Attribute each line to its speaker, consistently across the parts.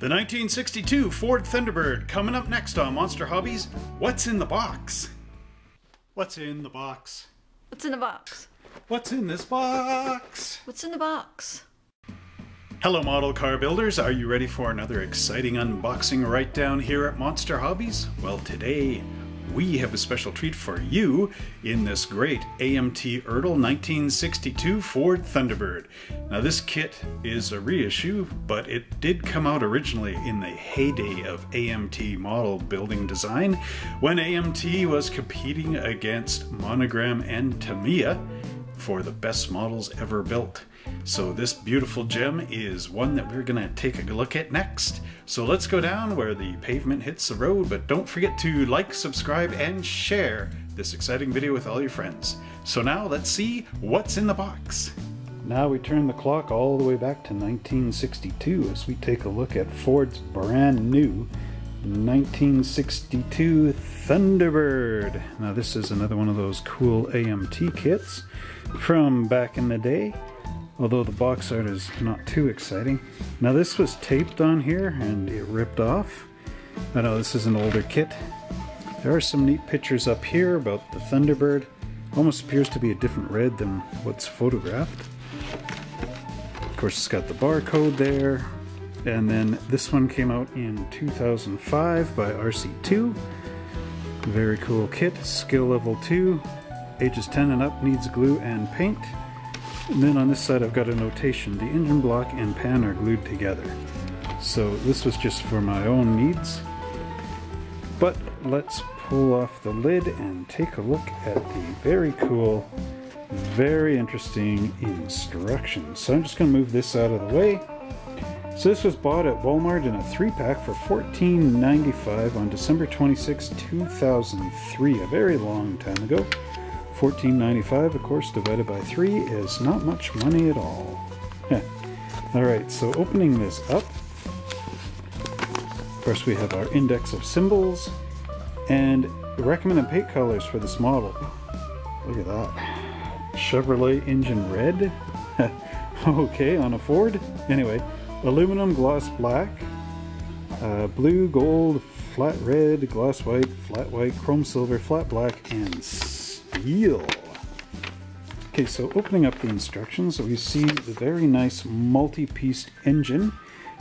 Speaker 1: The 1962 Ford Thunderbird coming up next on Monster Hobbies. What's in the box? What's in the box?
Speaker 2: What's in the box?
Speaker 1: What's in this box?
Speaker 2: What's in the box?
Speaker 1: Hello, model car builders. Are you ready for another exciting unboxing right down here at Monster Hobbies? Well, today we have a special treat for you in this great AMT Ertl 1962 Ford Thunderbird. Now, this kit is a reissue, but it did come out originally in the heyday of AMT model building design when AMT was competing against Monogram and Tamiya for the best models ever built. So this beautiful gem is one that we're gonna take a look at next. So let's go down where the pavement hits the road, but don't forget to like, subscribe, and share this exciting video with all your friends. So now let's see what's in the box. Now we turn the clock all the way back to 1962 as we take a look at Ford's brand new 1962 Thunderbird. Now this is another one of those cool AMT kits from back in the day although the box art is not too exciting. Now this was taped on here and it ripped off. I know this is an older kit. There are some neat pictures up here about the Thunderbird. Almost appears to be a different red than what's photographed. Of course it's got the barcode there. And then this one came out in 2005 by RC2. Very cool kit, skill level 2, ages 10 and up, needs glue and paint. And then on this side I've got a notation. The engine block and pan are glued together. So this was just for my own needs. But let's pull off the lid and take a look at the very cool, very interesting instructions. So I'm just going to move this out of the way. So this was bought at Walmart in a three pack for $14.95 on December 26, 2003, a very long time ago. 14.95 of course divided by 3 is not much money at all. Alright, so opening this up, of course we have our index of symbols and recommended paint colors for this model. Look at that. Chevrolet engine red. okay, on a Ford. Anyway, aluminum gloss black, uh, blue, gold, flat red, gloss white, flat white, chrome silver, flat black, and steel. Okay, so opening up the instructions, we see the very nice multi-piece engine.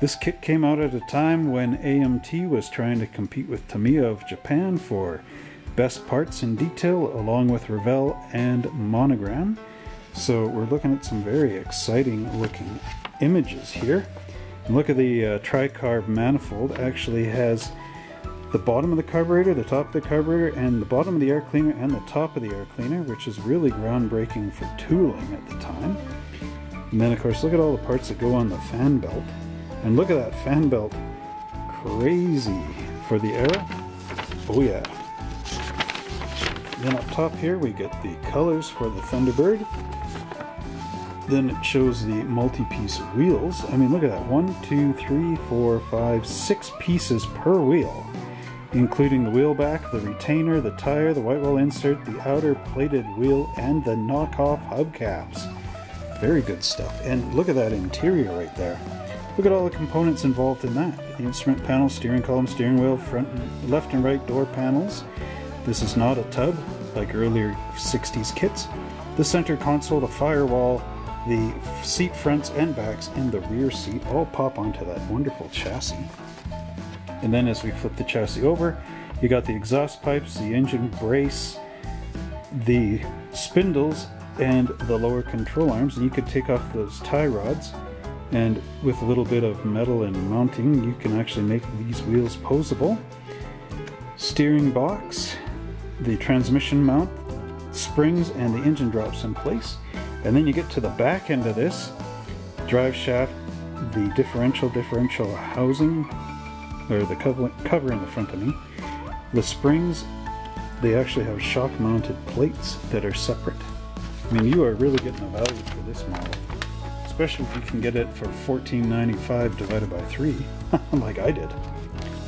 Speaker 1: This kit came out at a time when AMT was trying to compete with Tamiya of Japan for best parts and detail, along with Revell and Monogram. So we're looking at some very exciting looking images here. And look at the uh, tricarb manifold actually has the bottom of the carburetor, the top of the carburetor, and the bottom of the air cleaner and the top of the air cleaner, which is really groundbreaking for tooling at the time. And then of course look at all the parts that go on the fan belt. And look at that fan belt. Crazy for the era. Oh yeah. Then up top here we get the colors for the Thunderbird. Then it shows the multi-piece wheels. I mean, look at that. One, two, three, four, five, six pieces per wheel including the wheel back, the retainer, the tire, the white wall insert, the outer plated wheel, and the knockoff hubcaps. Very good stuff. And look at that interior right there. Look at all the components involved in that. The instrument panel, steering column, steering wheel, front, and left and right door panels. This is not a tub like earlier 60s kits. The center console, the firewall, the seat fronts and backs, and the rear seat all pop onto that wonderful chassis. And then as we flip the chassis over, you got the exhaust pipes, the engine brace, the spindles, and the lower control arms. And you could take off those tie rods. And with a little bit of metal and mounting, you can actually make these wheels posable. Steering box, the transmission mount, springs, and the engine drops in place. And then you get to the back end of this, drive shaft, the differential differential housing, or the cover, cover in the front of me. The springs, they actually have shock mounted plates that are separate. I mean, you are really getting a value for this model. Especially if you can get it for $14.95 divided by 3, like I did.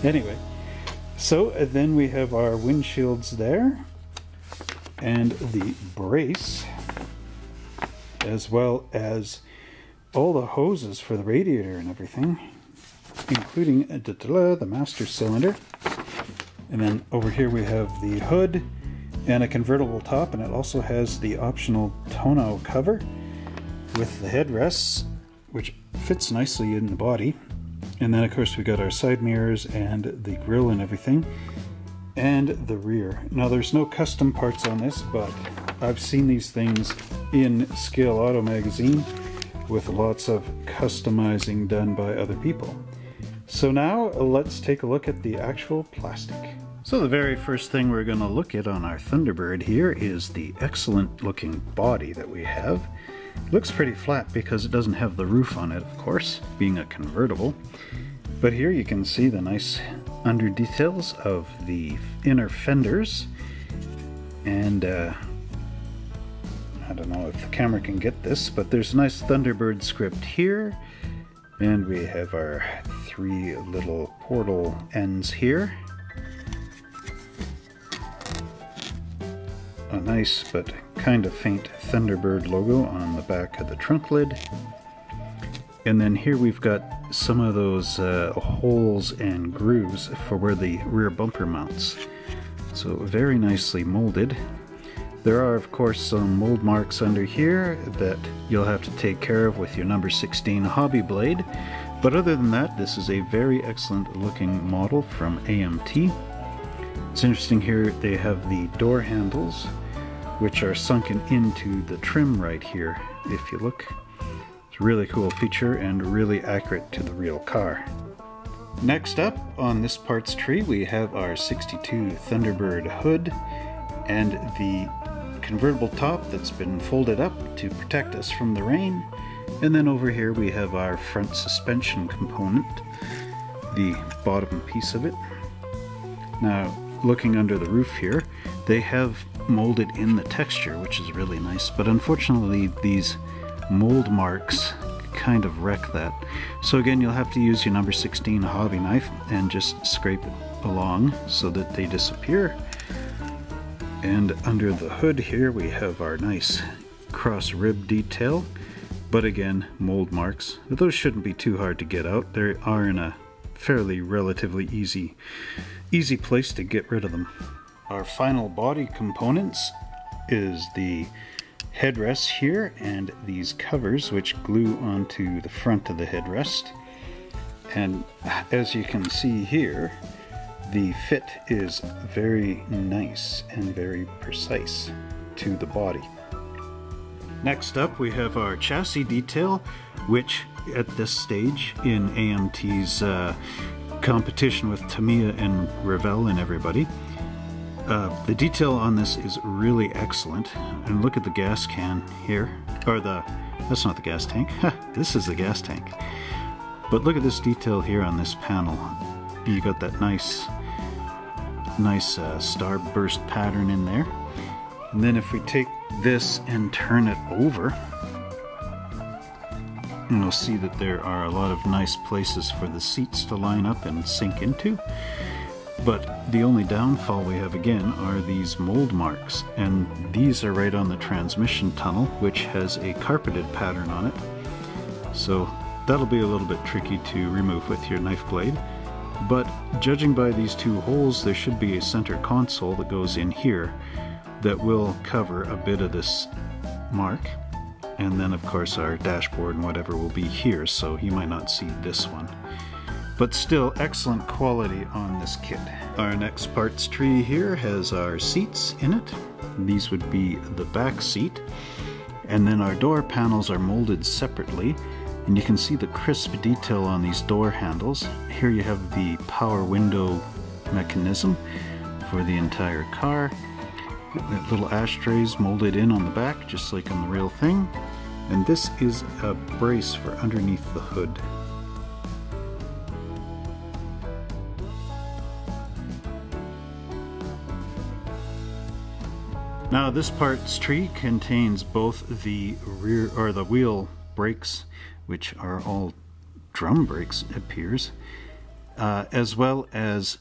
Speaker 1: Anyway, so then we have our windshields there, and the brace, as well as all the hoses for the radiator and everything. including the master cylinder. And then over here we have the hood and a convertible top, and it also has the optional tonneau cover with the headrests, which fits nicely in the body. And then of course we got our side mirrors and the grill and everything, and the rear. Now there's no custom parts on this, but I've seen these things in Scale Auto magazine with lots of customizing done by other people. So now let's take a look at the actual plastic. So the very first thing we're going to look at on our Thunderbird here is the excellent looking body that we have. looks pretty flat because it doesn't have the roof on it, of course, being a convertible. But here you can see the nice under details of the inner fenders. And uh, I don't know if the camera can get this, but there's a nice Thunderbird script here. And we have our three little portal ends here. a nice but kind of faint Thunderbird logo on the back of the trunk lid. And then here we've got some of those uh, holes and grooves for where the rear bumper mounts. So very nicely molded. There are of course some mold marks under here that you'll have to take care of with your number 16 hobby blade. But other than that, this is a very excellent looking model from AMT. It's interesting here they have the door handles which are sunken into the trim right here if you look. It's a really cool feature and really accurate to the real car. Next up on this parts tree we have our 62 Thunderbird hood and the convertible top that's been folded up to protect us from the rain. And then over here we have our front suspension component, the bottom piece of it. Now looking under the roof here, they have molded in the texture, which is really nice. But unfortunately, these mold marks kind of wreck that. So again, you'll have to use your number 16 hobby knife and just scrape it along so that they disappear. And under the hood here, we have our nice cross rib detail. But again, mold marks. Those shouldn't be too hard to get out. They are in a fairly relatively easy, easy place to get rid of them. Our final body components is the headrest here and these covers which glue onto the front of the headrest. And as you can see here, the fit is very nice and very precise to the body. Next up we have our chassis detail, which at this stage in AMT's uh, competition with Tamiya and Revell and everybody uh, the detail on this is really excellent. And look at the gas can here. Or the, that's not the gas tank. this is the gas tank. But look at this detail here on this panel. You got that nice, nice uh, starburst pattern in there. And then if we take this and turn it over, you'll see that there are a lot of nice places for the seats to line up and sink into. But the only downfall we have again are these mold marks, and these are right on the transmission tunnel, which has a carpeted pattern on it. So that'll be a little bit tricky to remove with your knife blade. But judging by these two holes, there should be a center console that goes in here that will cover a bit of this mark. And then of course our dashboard and whatever will be here, so you might not see this one but still excellent quality on this kit. Our next parts tree here has our seats in it. These would be the back seat. And then our door panels are molded separately. And you can see the crisp detail on these door handles. Here you have the power window mechanism for the entire car. Little ashtrays molded in on the back, just like on the real thing. And this is a brace for underneath the hood. Now this parts tree contains both the rear or the wheel brakes, which are all drum brakes, it appears, uh, as well as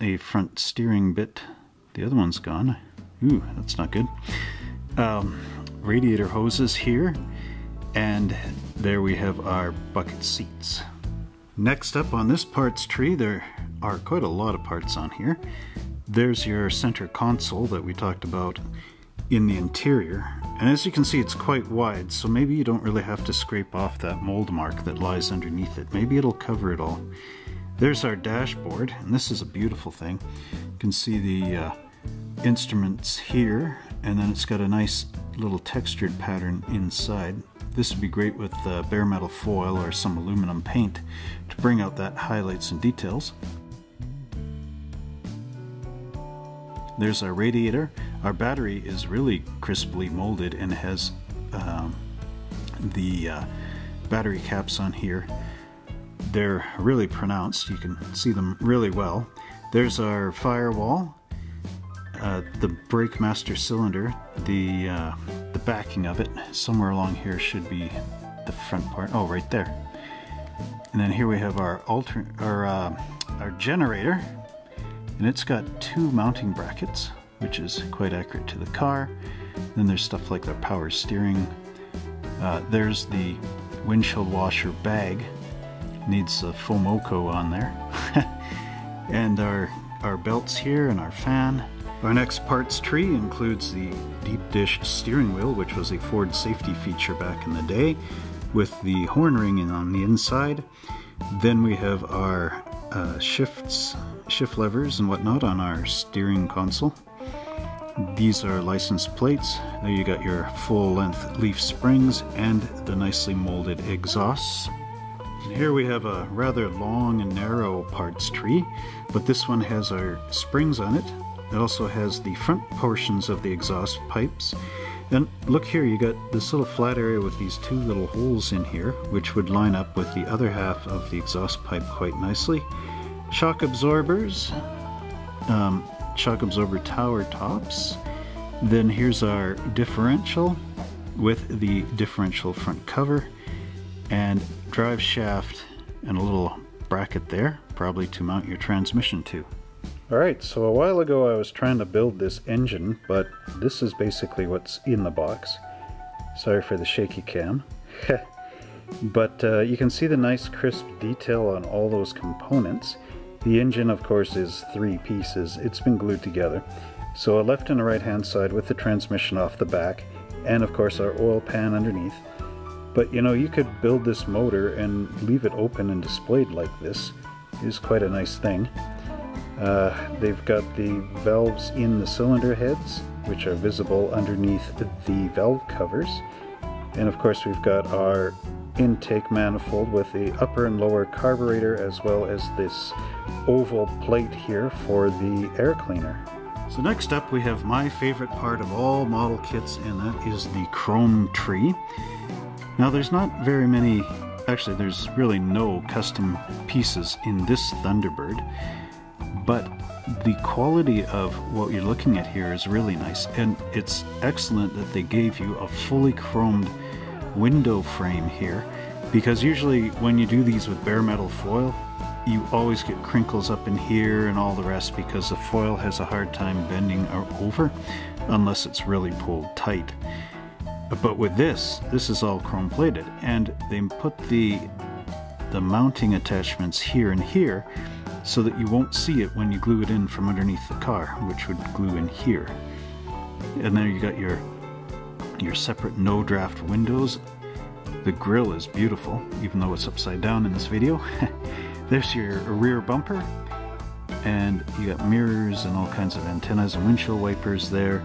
Speaker 1: a front steering bit. The other one's gone. Ooh, that's not good. Um, radiator hoses here, and there we have our bucket seats. Next up on this parts tree, there are quite a lot of parts on here. There's your center console that we talked about in the interior. And as you can see, it's quite wide, so maybe you don't really have to scrape off that mold mark that lies underneath it. Maybe it'll cover it all. There's our dashboard, and this is a beautiful thing. You can see the uh, instruments here, and then it's got a nice little textured pattern inside. This would be great with uh, bare metal foil or some aluminum paint to bring out that highlights and details. There's our radiator. Our battery is really crisply molded and has um, the uh, battery caps on here. They're really pronounced. You can see them really well. There's our firewall, uh, the brake master cylinder, the uh, the backing of it. Somewhere along here should be the front part. Oh, right there. And then here we have our alter our uh, our generator and it's got two mounting brackets which is quite accurate to the car. Then there's stuff like the power steering. Uh, there's the windshield washer bag. Needs a Fomoco on there. And our our belts here and our fan. Our next parts tree includes the deep dish steering wheel which was a Ford safety feature back in the day with the horn ring on the inside. Then we have our uh, shifts shift levers and whatnot on our steering console. These are license plates. There you got your full length leaf springs and the nicely molded exhausts. And here we have a rather long and narrow parts tree, but this one has our springs on it. It also has the front portions of the exhaust pipes. And look here, you got this little flat area with these two little holes in here, which would line up with the other half of the exhaust pipe quite nicely shock absorbers, um, shock absorber tower tops. Then here's our differential with the differential front cover and drive shaft and a little bracket there, probably to mount your transmission to. Alright, so a while ago I was trying to build this engine, but this is basically what's in the box. Sorry for the shaky cam. but uh, you can see the nice crisp detail on all those components. The engine, of course, is three pieces. It's been glued together. So a left and a right hand side with the transmission off the back, and of course our oil pan underneath. But you know, you could build this motor and leave it open and displayed like this. It is quite a nice thing. Uh, they've got the valves in the cylinder heads, which are visible underneath the valve covers. And of course we've got our intake manifold with the upper and lower carburetor as well as this oval plate here for the air cleaner. So next up we have my favorite part of all model kits and that is the chrome tree. Now there's not very many, actually there's really no custom pieces in this Thunderbird, but the quality of what you're looking at here is really nice and it's excellent that they gave you a fully chromed window frame here because usually when you do these with bare metal foil you always get crinkles up in here and all the rest because the foil has a hard time bending over unless it's really pulled tight. But with this, this is all chrome plated and they put the the mounting attachments here and here so that you won't see it when you glue it in from underneath the car, which would glue in here. And there you got your your separate no draft windows. The grill is beautiful, even though it's upside down in this video. There's your rear bumper, and you got mirrors and all kinds of antennas and windshield wipers there.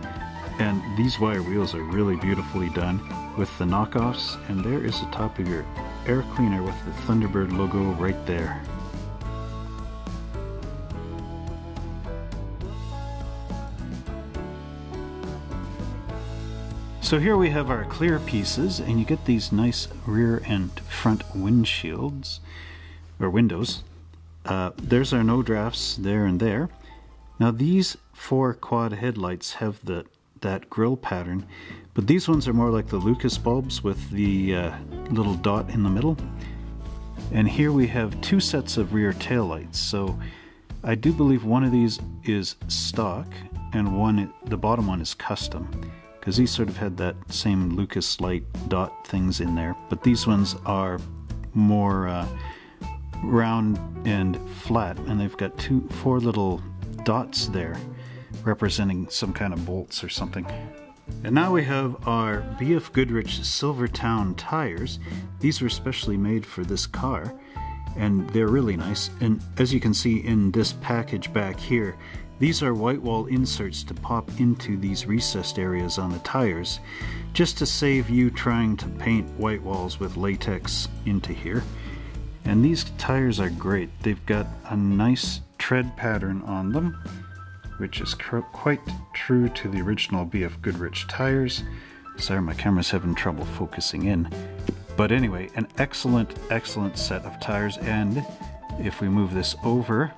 Speaker 1: And these wire wheels are really beautifully done with the knockoffs. And there is the top of your air cleaner with the Thunderbird logo right there. So here we have our clear pieces and you get these nice rear and front windshields or windows. Uh, there's our no drafts there and there. Now these four quad headlights have the that grill pattern, but these ones are more like the Lucas bulbs with the uh, little dot in the middle. And here we have two sets of rear taillights. So I do believe one of these is stock and one, the bottom one is custom because these sort of had that same Lucas light dot things in there. But these ones are more uh, round and flat, and they've got two, four little dots there representing some kind of bolts or something. And now we have our BF Goodrich Silvertown tires. These were specially made for this car and they're really nice. And as you can see in this package back here, these are white wall inserts to pop into these recessed areas on the tires, just to save you trying to paint white walls with latex into here. And these tires are great. They've got a nice tread pattern on them, which is quite true to the original BF Goodrich tires. Sorry, my camera's having trouble focusing in. But anyway, an excellent, excellent set of tires. And if we move this over,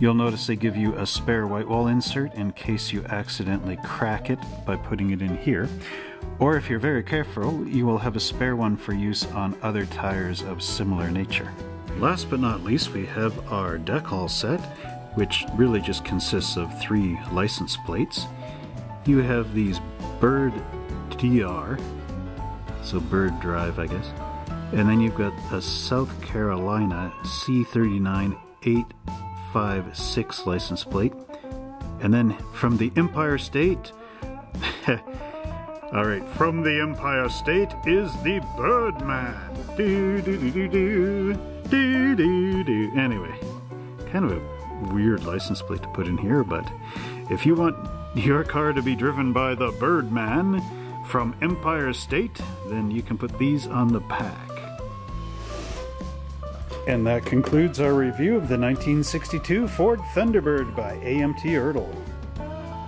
Speaker 1: you'll notice they give you a spare white wall insert in case you accidentally crack it by putting it in here. Or if you're very careful, you will have a spare one for use on other tires of similar nature. Last but not least, we have our decal set, which really just consists of three license plates. You have these Bird DR so Bird Drive, I guess. And then you've got a South Carolina C39 856 license plate. And then from the Empire State, all right, from the Empire State is the Birdman. Do, do, do, do, do, do, do, do. Anyway, kind of a weird license plate to put in here, but if you want your car to be driven by the Birdman, from Empire State, then you can put these on the pack. And that concludes our review of the 1962 Ford Thunderbird by AMT Ertl.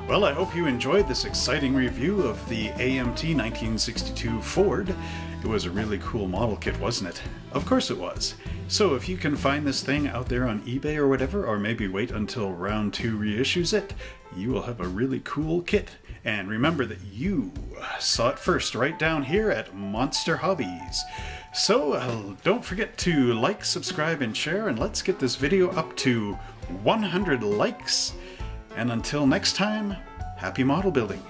Speaker 1: Well, I hope you enjoyed this exciting review of the AMT 1962 Ford. It was a really cool model kit, wasn't it? Of course it was. So if you can find this thing out there on eBay or whatever, or maybe wait until round two reissues it, you will have a really cool kit. And remember that you saw it first right down here at Monster Hobbies. So uh, don't forget to like, subscribe, and share, and let's get this video up to 100 likes. And until next time, happy model building.